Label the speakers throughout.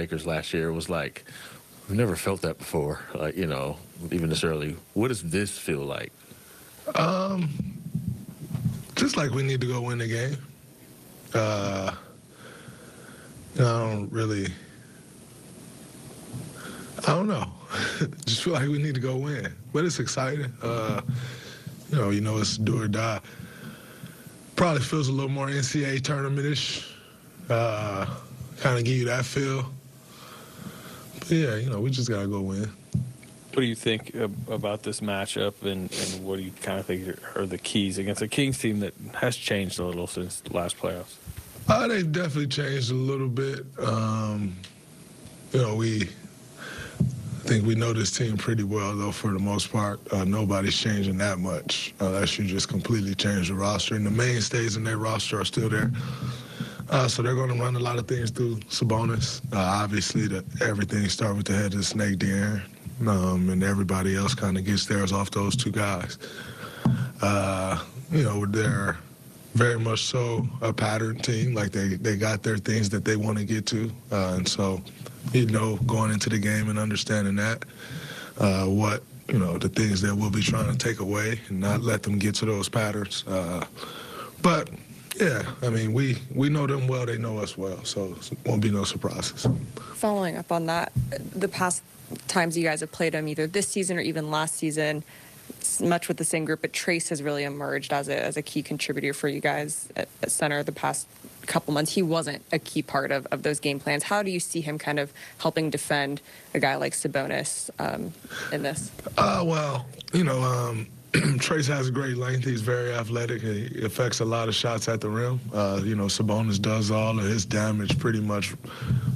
Speaker 1: Lakers last year, was like we've never felt that before. Like you know, even this early. What does this feel like?
Speaker 2: Um, just like we need to go win the game. Uh, I don't really. I don't know. just feel like we need to go win, but it's exciting. Uh, you know, you know, it's do or die. Probably feels a little more NCAA tournament-ish. Uh, kind of give you that feel. Yeah, you know, we just gotta go win.
Speaker 3: What do you think about this matchup, and, and what do you kind of think are the keys against a Kings team that has changed a little since the last playoffs?
Speaker 2: Uh, they've definitely changed a little bit. Um, you know, we I think we know this team pretty well, though, for the most part. Uh, nobody's changing that much unless you just completely change the roster. And the mainstays in their roster are still there. Uh, so they're going to run a lot of things through Sabonis. Uh, obviously, the, everything starts with the head of the snake, De'Aaron, um, and everybody else kind of gets theirs off those two guys. Uh, you know, they're very much so a pattern team. Like they, they got their things that they want to get to. Uh, and so, you know, going into the game and understanding that, uh, what, you know, the things that we'll be trying to take away and not let them get to those patterns. Uh, but, yeah, I mean, we, we know them well, they know us well, so it won't be no surprises.
Speaker 4: Following up on that, the past times you guys have played them, either this season or even last season, much with the same group, but Trayce has really emerged as a, as a key contributor for you guys at, at center the past couple months. He wasn't a key part of, of those game plans. How do you see him kind of helping defend a guy like Sabonis um, in this?
Speaker 2: Uh, well, you know, um, Trayce has great length. He's very athletic. He affects a lot of shots at the rim. Uh, you know, Sabonis does all of his damage pretty much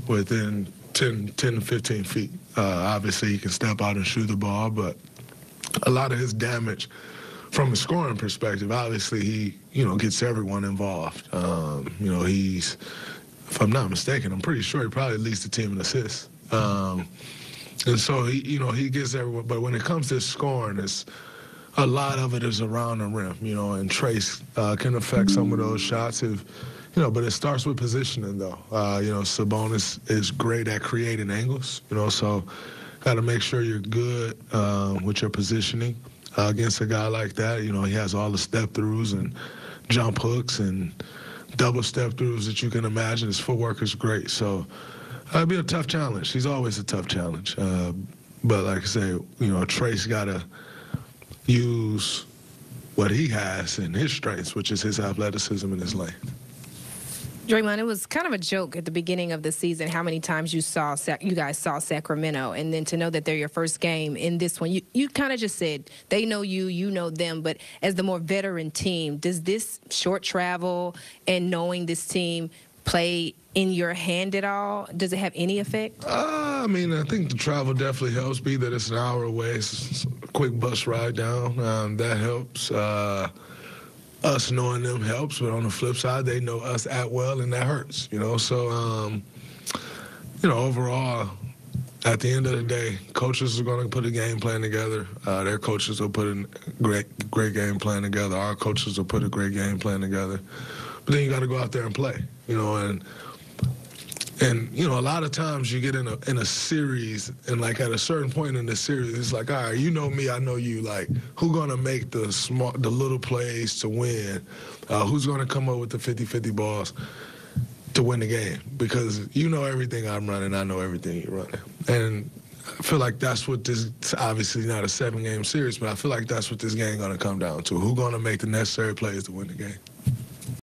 Speaker 2: within 10, 10 to 15 feet. Uh, obviously, he can step out and shoot the ball, but a lot of his damage from a scoring perspective, obviously he, you know, gets everyone involved. Um, you know, he's, if I'm not mistaken, I'm pretty sure he probably leads the team in assists. Um, and so he, you know, he gets everyone. But when it comes to scoring, it's a lot of it is around the rim, you know, and Trayce uh, can affect some of those shots if, you know, but it starts with positioning though. Uh, you know, Sabonis is great at creating angles, you know, so got to make sure you're good um, with your positioning uh, against a guy like that. You know, he has all the step throughs and jump hooks and double step throughs that you can imagine. His footwork is great. So uh, it'll be a tough challenge. He's always a tough challenge. Uh, but like I say, you know, Trayce got to use what he has and his strengths, which is his athleticism and his length.
Speaker 5: Draymond, it was kind of a joke at the beginning of the season how many times you saw you guys saw Sacramento, and then to know that they're your first game in this one, you you kind of just said they know you, you know them, but as the more veteran team, does this short travel and knowing this team play in your hand at all? Does it have any effect?
Speaker 2: Uh, I mean, I think the travel definitely helps. Be that it's an hour away, it's a quick bus ride down. Um, that helps. Uh, us knowing them helps, but on the flip side, they know us at well, and that hurts, you know. So, um, you know, overall, at the end of the day, coaches are going to put a game plan together. Uh, their coaches will put a great, great game plan together. Our coaches will put a great game plan together. But then you got to go out there and play, you know, and and you know, a lot of times you get in a in a series, and like at a certain point in the series, it's like, all right, you know me, I know you. Like, who gonna make the smart, the little plays to win? Uh, who's gonna come up with the 50-50 balls to win the game? Because you know everything I'm running, I know everything you're running, and I feel like that's what this. Obviously, not a seven-game series, but I feel like that's what this game gonna come down to. Who gonna make the necessary plays to win the game?